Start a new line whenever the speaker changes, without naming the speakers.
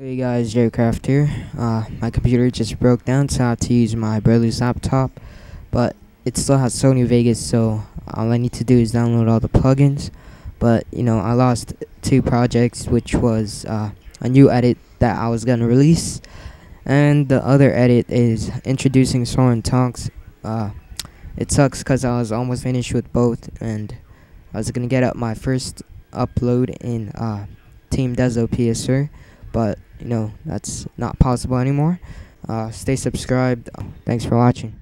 Hey guys, JayCraft here. Uh, my computer just broke down, so I have to use my brother's laptop. But it still has Sony Vegas, so all I need to do is download all the plugins. But you know, I lost two projects, which was uh, a new edit that I was gonna release, and the other edit is introducing Soren Tonks. Uh, it sucks because I was almost finished with both, and I was gonna get up my first upload in uh, Team Dezo PSR but you know that's not possible anymore. Uh, stay subscribed. Thanks for watching.